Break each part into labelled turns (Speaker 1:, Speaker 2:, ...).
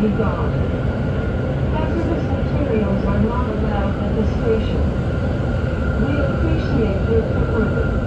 Speaker 1: be gone. Hazardous materials are not allowed at the station. We appreciate your commitment.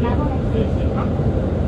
Speaker 1: 名古屋く停。